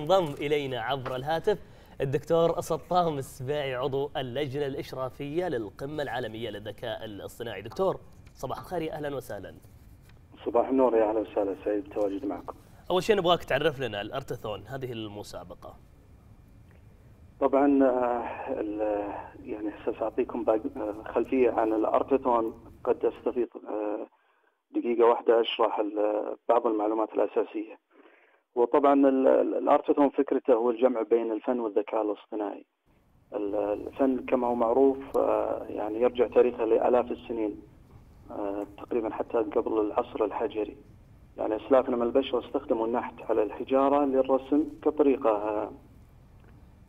انضم إلينا عبر الهاتف الدكتور سطام السباعي عضو اللجنة الإشرافية للقمة العالمية للذكاء الاصطناعي. دكتور صباح الخير أهلا وسهلا. صباح النور يا أهلا وسهلا سعيد بالتواجد معكم. أول شيء نبغاك تعرف لنا الأرتثون هذه المسابقة. طبعا يعني سأعطيكم خلفية عن الأرتثون. قد استفيض دقيقة واحدة أشرح بعض المعلومات الأساسية. وطبعا الارتثون فكرته هو الجمع بين الفن والذكاء الاصطناعي الفن كما هو معروف يعني يرجع تاريخه لآلاف السنين تقريبا حتى قبل العصر الحجري يعني أسلافنا من البشر استخدموا النحت على الحجارة للرسم كطريقة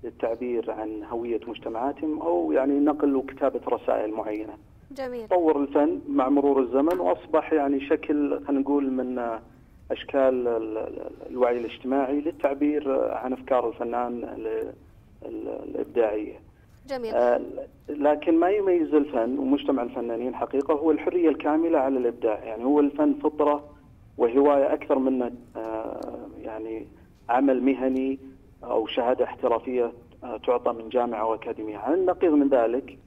للتعبير عن هوية مجتمعاتهم أو يعني نقل وكتابة رسائل معينة. جميل. طور الفن مع مرور الزمن وأصبح يعني شكل خلينا نقول من أشكال الوعي الاجتماعي للتعبير عن أفكار الفنان الإبداعية. جميل. آه لكن ما يميز الفن ومجتمع الفنانين حقيقة هو الحرية الكاملة على الإبداع، يعني هو الفن فطرة وهواية أكثر من آه يعني عمل مهني أو شهادة احترافية آه تعطى من جامعة واكاديميه، على النقيض من ذلك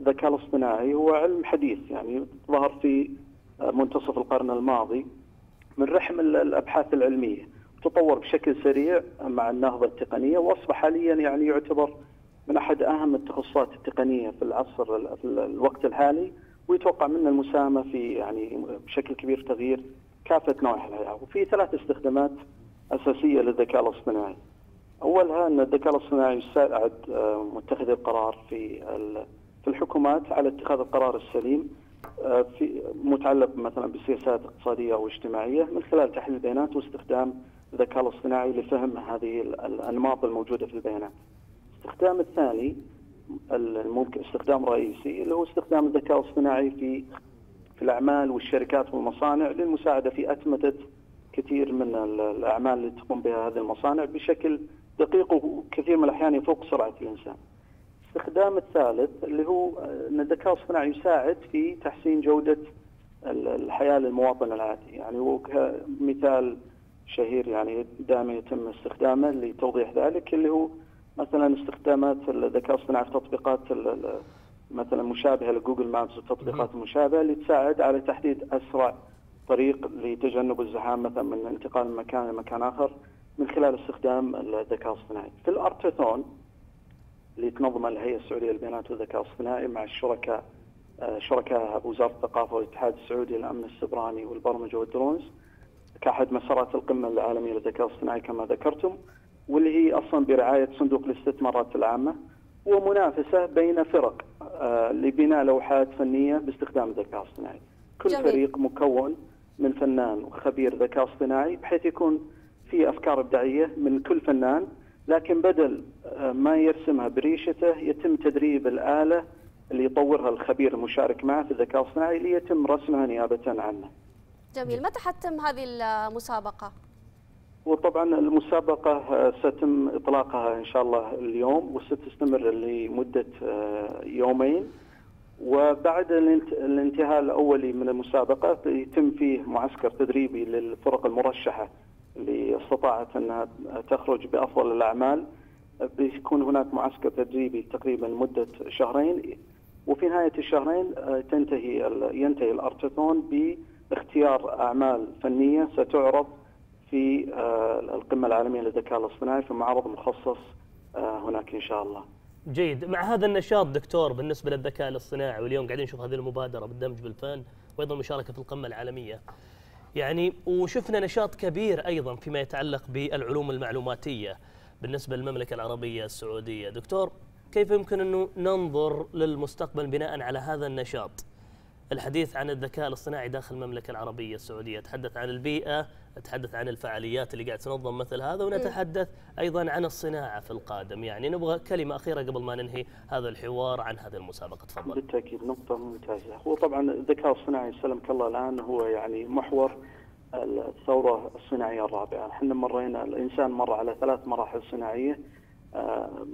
الذكاء الاصطناعي هو علم حديث يعني ظهر في منتصف القرن الماضي من رحم الأبحاث العلمية تطور بشكل سريع مع النهضة التقنية وأصبح حاليا يعني يعتبر من أحد أهم التخصصات التقنية في العصر في الوقت الحالي ويتوقع منه المساهمة في يعني بشكل كبير تغيير كافة نواحي الحياة وفي ثلاث استخدامات أساسية للذكاء الاصطناعي. أولها أن الذكاء الاصطناعي يساعد متخذي القرار في في الحكومات على اتخاذ القرار السليم في متعلق مثلا بسياسات اقتصاديه أو اجتماعيه من خلال تحليل البيانات واستخدام الذكاء الاصطناعي لفهم هذه الأنماط الموجودة في البيانات. الاستخدام الثاني الممكن استخدام رئيسي اللي هو استخدام الذكاء الاصطناعي في في الأعمال والشركات والمصانع للمساعدة في أتمتة كثير من الأعمال اللي تقوم بها هذه المصانع بشكل دقيق وكثير من الأحيان يفوق سرعة الإنسان. الاستخدام الثالث اللي هو إن الذكاء الاصطناعي يساعد في تحسين جودة الحياة للمواطن العادي، يعني مثال شهير يعني دائما يتم استخدامه لتوضيح ذلك اللي هو مثلا استخدامات الذكاء الاصطناعي في تطبيقات مثلا مشابهة لجوجل مابس والتطبيقات المشابهة اللي تساعد على تحديد أسرع طريق لتجنب الزحام مثلا من انتقال من مكان لمكان آخر من خلال استخدام الذكاء الاصطناعي. في الارتثون اللي تنظمها الهيئة السعودية للبيانات والذكاء الاصطناعي مع الشركاء شركاء وزارة الثقافة والاتحاد السعودي للأمن السبراني والبرمجة والدرونز كأحد مسارات القمة العالمية للذكاء الاصطناعي كما ذكرتم واللي هي أصلا برعاية صندوق الاستثمارات العامة ومنافسة بين فرق لبناء لوحات فنية باستخدام الذكاء الاصطناعي. كل جميل. فريق مكون من فنان وخبير ذكاء اصطناعي بحيث يكون في أفكار إبداعية من كل فنان لكن بدل ما يرسمها بريشته يتم تدريب الآلة اللي يطورها الخبير المشارك معه في الذكاء الاصطناعي ليتم رسمها نيابة عنه. جميل، متى حتتم هذه المسابقة؟ وطبعا المسابقة ستم إطلاقها إن شاء الله اليوم وستستمر لمدة يومين وبعد الانتهاء الأولي من المسابقة يتم فيه معسكر تدريبي للفرق المرشحة اللي استطاعت أنها تخرج بأفضل الأعمال بيكون هناك معسكر تدريبي تقريبا لمده شهرين وفي نهاية الشهرين تنتهي ينتهي الارتثون باختيار أعمال فنية ستعرض في القمة العالمية للذكاء الاصطناعي في معرض مخصص هناك إن شاء الله. جيد، مع هذا النشاط دكتور بالنسبة للذكاء الاصطناعي واليوم قاعدين نشوف هذه المبادرة بالدمج بالفن وأيضا المشاركه في القمة العالمية. يعني وشفنا نشاط كبير أيضا فيما يتعلق بالعلوم المعلوماتية بالنسبة للمملكة العربية السعودية، دكتور كيف يمكن انه ننظر للمستقبل بناء على هذا النشاط؟ الحديث عن الذكاء الاصطناعي داخل المملكة العربية السعودية، نتحدث عن البيئة، نتحدث عن الفعاليات اللي قاعد تنظم مثل هذا ونتحدث أيضا عن الصناعة في القادم، يعني نبغى كلمة أخيرة قبل ما ننهي هذا الحوار عن هذه المسابقة، تفضل. بالتأكيد نقطة ممتازة، هو طبعا الذكاء الاصطناعي سلمك الله الآن هو يعني محور الثورة الصناعية الرابعة، إحنا مرينا الإنسان مر على ثلاث مراحل صناعية.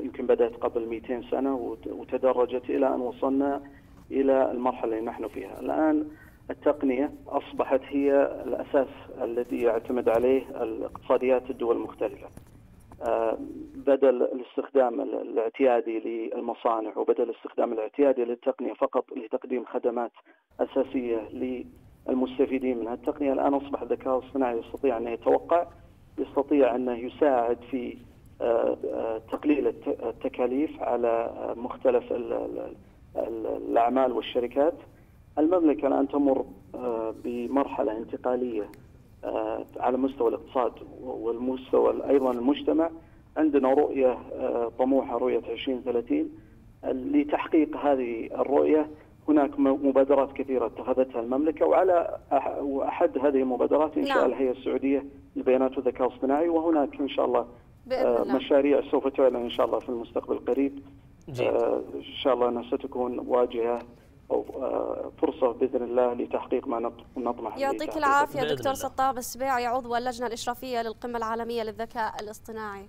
يمكن بدأت قبل 200 سنة وتدرجت إلى أن وصلنا إلى المرحلة اللي نحن فيها، الآن التقنية أصبحت هي الأساس الذي يعتمد عليه الاقتصاديات الدول المختلفة. آه، بدل الاستخدام الاعتيادي للمصانع وبدل الاستخدام الاعتيادي للتقنية فقط لتقديم خدمات أساسية للمستفيدين من التقنية الآن أصبح الذكاء الاصطناعي يستطيع أن يتوقع يستطيع أنه يساعد في آه، آه، تقليل التكاليف على مختلف الأعمال والشركات. المملكة الآن تمر بمرحلة انتقالية آه، على مستوى الاقتصاد والمستوى أيضا المجتمع. عندنا رؤية آه، طموحة رؤية 2030 لتحقيق هذه الرؤية هناك مبادرات كثيرة اتخذتها المملكة وعلى احد هذه المبادرات انشاء نعم. الهيئه السعودية للبيانات والذكاء الاصطناعي. وهناك إن شاء الله آه، مشاريع سوف تعلن إن شاء الله في المستقبل القريب. إن شاء الله أنها ستكون آه، فرصة بإذن الله لتحقيق ما نطمح يعطيك العافية دكتور سطاب السبيعي عضو اللجنة الإشرافية للقمة العالمية للذكاء الاصطناعي.